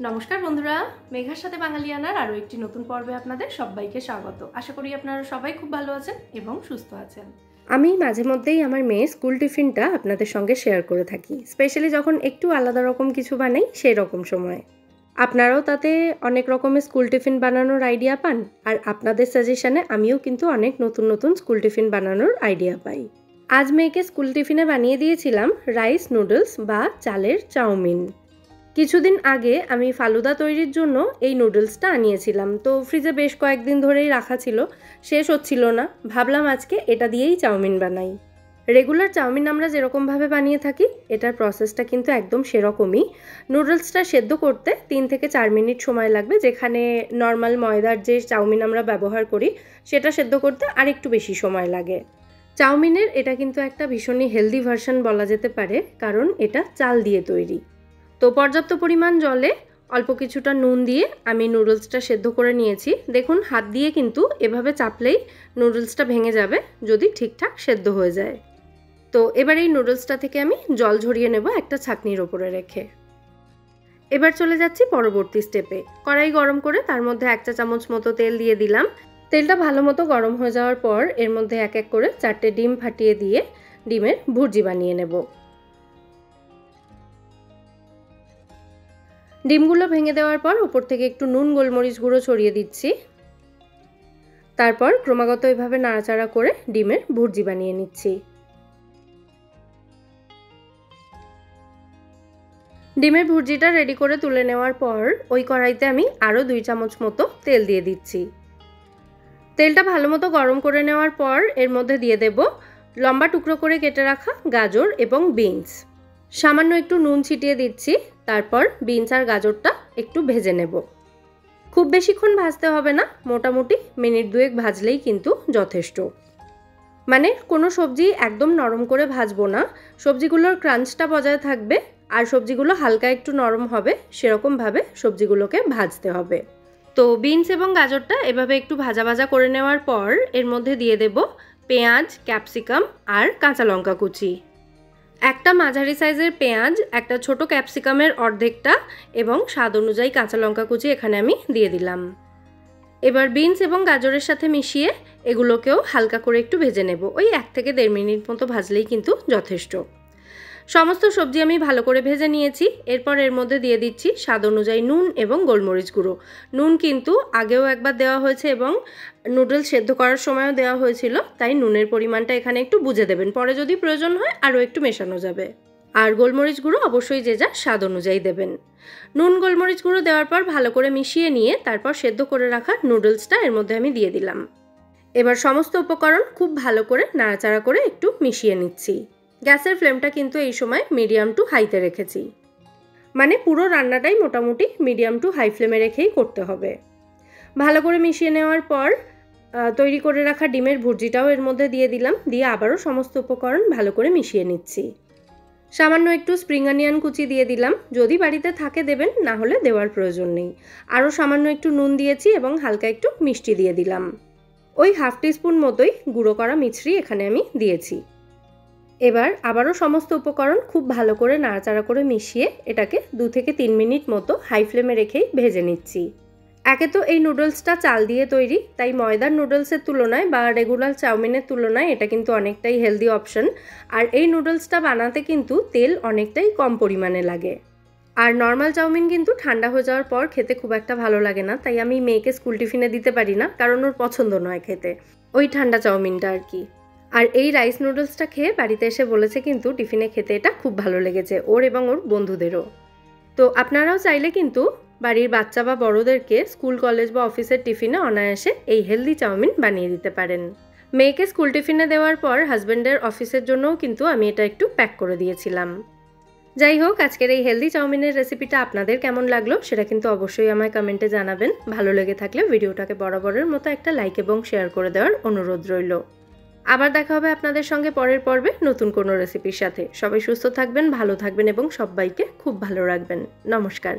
নমস্কার বন্ধুরা, মেঘার সাথে বাঙালিয়ানার আরও একটি নতুন পর্বে আপনাদের সবাইকে স্বাগত। আশা করি আপনারা সবাই খুব ভালো আছেন এবং সুস্থ আছেন। আমি মাঝে মধ্যেই আমার মেয়ে স্কুল টিফিনটা আপনাদের সঙ্গে শেয়ার করে থাকি, স্পেশালি যখন একটু আলাদা রকম কিছু বানাই সেই রকম সময়। আপনারাও তাতে অনেক রকমের স্কুল টিফিন বানানোর আইডিয়া পান, আর আপনাদের সাজেশনে আমিও কিন্তু অনেক নতুন নতুন স্কুল টিফিন বানানোর আইডিয়া পাই। আজ মেয়েকে স্কুল টিফিনে বানিয়ে দিয়েছিলাম রাইস নুডলস বা চালের চাউমিন। কিছুদিন আগে আমি ফালুদা তৈরির জন্য এই নুডলসটা আনিয়েছিলাম। তো ফ্রিজে বেশ কয়েকদিন ধরেই রাখা ছিল, শেষ হচ্ছিল না। ভাবলাম আজকে এটা দিয়েই চাউমিন বানাই। রেগুলার চাউমিন আমরা যেরকমভাবে বানিয়ে থাকি, এটার প্রসেসটা কিন্তু একদম সেরকমই। নুডলসটা সেদ্ধ করতে তিন থেকে চার মিনিট সময় লাগবে, যেখানে নর্মাল ময়দার যে চাউমিন আমরা ব্যবহার করি, সেটা সেদ্ধ করতে আরেকটু বেশি সময় লাগে। চাউমিনের এটা কিন্তু একটা ভীষণই হেলদি ভার্সন বলা যেতে পারে, কারণ এটা চাল দিয়ে তৈরি। তো পর্যাপ্ত পরিমাণ জলে অল্প কিছুটা নুন দিয়ে আমি নুডলসটা সেদ্ধ করে নিয়েছি। দেখুন, হাত দিয়ে কিন্তু এভাবে চাপলেই নুডলসটা ভেঙে যাবে যদি ঠিকঠাক সেদ্ধ হয়ে যায়। তো এবার এই নুডলসটা থেকে আমি জল ঝরিয়ে নেব একটা ছাকনির ওপরে রেখে। এবার চলে যাচ্ছি পরবর্তী স্টেপে কড়াই গরম করে তার মধ্যে এক চা চামচ মতো তেল দিয়ে দিলাম। তেলটা ভালো মতো গরম হয়ে যাওয়ার পর এর মধ্যে এক এক করে চারটে ডিম ফাটিয়ে দিয়ে ডিমের ভুর্জি বানিয়ে নেব। ডিমগুলো ভেঙে দেওয়ার পর উপর থেকে একটু নুন, গোলমরিচ গুঁড়ো ছড়িয়ে দিচ্ছি। তারপর ক্রমাগত এভাবে নাড়াচাড়া করে ডিমের ভুর্জি বানিয়ে নিচ্ছি। ডিমের ভুর্জিটা রেডি করে তুলে নেওয়ার পর ওই কড়াইতে আমি আরও দুই চামচ মতো তেল দিয়ে দিচ্ছি। তেলটা ভালো মতো গরম করে নেওয়ার পর এর মধ্যে দিয়ে দেব লম্বা টুকরো করে কেটে রাখা গাজর এবং বিনস। সামান্য একটু নুন ছিটিয়ে দিচ্ছি, তারপর বিনস আর গাজরটা একটু ভেজে নেব। খুব বেশিক্ষণ ভাজতে হবে না, মোটামুটি মিনিট দুয়েক ভাজলেই কিন্তু যথেষ্ট। মানে কোনো সবজি একদম নরম করে ভাজবো না, সবজিগুলোর ক্রাঞ্চটা বজায় থাকবে, আর সবজিগুলো হালকা একটু নরম হবে, সেরকমভাবে সবজিগুলোকে ভাজতে হবে। তো বিনস এবং গাজরটা এভাবে একটু ভাজা ভাজা করে নেওয়ার পর এর মধ্যে দিয়ে দেব পেঁয়াজ, ক্যাপসিকাম আর কাঁচা লঙ্কা কুচি। একটা মাঝারি সাইজের পেঁয়াজ, একটা ছোট ক্যাপসিকামের অর্ধেকটা এবং স্বাদ অনুযায়ী কাঁচা লঙ্কা কুচি এখানে আমি দিয়ে দিলাম। এবার বিনস এবং গাজরের সাথে মিশিয়ে এগুলোকেও হালকা করে একটু ভেজে নেব। ওই এক থেকে দেড় মিনিট মতো ভাজলেই কিন্তু যথেষ্ট। সমস্ত সবজি আমি ভালো করে ভেজে নিয়েছি। এরপর এর মধ্যে দিয়ে দিচ্ছি স্বাদ অনুযায়ী নুন এবং গোলমরিচ গুঁড়ো। নুন কিন্তু আগেও একবার দেওয়া হয়েছে এবং নুডলস সেদ্ধ করার সময়ও দেওয়া হয়েছিল, তাই নুনের পরিমাণটা এখানে একটু বুঝে দেবেন। পরে যদি প্রয়োজন হয় আরও একটু মেশানো যাবে। আর গোলমরিচ গুঁড়ো অবশ্যই যে যা স্বাদ অনুযায়ী দেবেন। নুন গোলমরিচ গুঁড়ো দেওয়ার পর ভালো করে মিশিয়ে নিয়ে তারপর সেদ্ধ করে রাখা নুডলসটা এর মধ্যে আমি দিয়ে দিলাম। এবার সমস্ত উপকরণ খুব ভালো করে নাড়াচাড়া করে একটু মিশিয়ে নিচ্ছি। গ্যাসের ফ্লেমটা কিন্তু এই সময় মিডিয়াম টু হাইতে রেখেছি। মানে পুরো রান্নাটাই মোটামুটি মিডিয়াম টু হাই ফ্লেমে রেখেই করতে হবে। ভালো করে মিশিয়ে নেওয়ার পর তৈরি করে রাখা ডিমের ভুর্জিটাও এর মধ্যে দিয়ে দিলাম, দিয়ে আবারও সমস্ত উপকরণ ভালো করে মিশিয়ে নিচ্ছি। সামান্য একটু স্প্রিং অনিয়ন কুচি দিয়ে দিলাম, যদি বাড়িতে থাকে দেবেন, না হলে দেওয়ার প্রয়োজন নেই। আরও সামান্য একটু নুন দিয়েছি এবং হালকা একটু মিষ্টি দিয়ে দিলাম। ওই হাফ টিস্পুন মতোই গুঁড়ো করা মিছরি এখানে আমি দিয়েছি। এবার আবারও সমস্ত উপকরণ খুব ভালো করে নাড়াচাড়া করে মিশিয়ে এটাকে দু থেকে তিন মিনিট মতো হাই ফ্লেমে রেখেই ভেজে নিচ্ছি। একে তো এই নুডলসটা চাল দিয়ে তৈরি, তাই ময়দার নুডলসের তুলনায় বা রেগুলার চাউমিনের তুলনায় এটা কিন্তু অনেকটাই হেলদি অপশন আর এই নুডলসটা বানাতে কিন্তু তেল অনেকটাই কম পরিমাণে লাগে। আর নর্মাল চাউমিন কিন্তু ঠান্ডা হয়ে যাওয়ার পর খেতে খুব একটা ভালো লাগে না, তাই আমি মেয়েকে স্কুল টিফিনে দিতে পারি না, কারণ ওর পছন্দ নয় খেতে। ওই ঠান্ডা চাউমিনটা আর কি। আর এই রাইস নুডলসটা খেয়ে বাড়িতে এসে বলেছে কিন্তু টিফিনে খেতে এটা খুব ভালো লেগেছে, ওর এবং ওর বন্ধুদেরও। তো আপনারাও চাইলে কিন্তু বাড়ির বাচ্চা বা বড়োদেরকে স্কুল, কলেজ বা অফিসের টিফিনে অনায়াসে এই হেলদি চাউমিন বানিয়ে দিতে পারেন। মেয়েকে স্কুল টিফিনে দেওয়ার পর হাজব্যান্ডের অফিসের জন্যও কিন্তু আমি এটা একটু প্যাক করে দিয়েছিলাম। যাই হোক, আজকের এই হেলদি চাউমিনের রেসিপিটা আপনাদের কেমন লাগল সেটা কিন্তু অবশ্যই আমায় কমেন্টে জানাবেন। ভালো লেগে থাকলে ভিডিওটাকে বরাবরের মতো একটা লাইক এবং শেয়ার করে দেওয়ার অনুরোধ রইল। আবার দেখা হবে আপনাদের সঙ্গে পরের পর্বে নতুন কোনো রেসিপির সাথে। সবাই সুস্থ থাকবেন, ভালো থাকবেন এবং সবাইকে খুব ভালো রাখবেন। নমস্কার।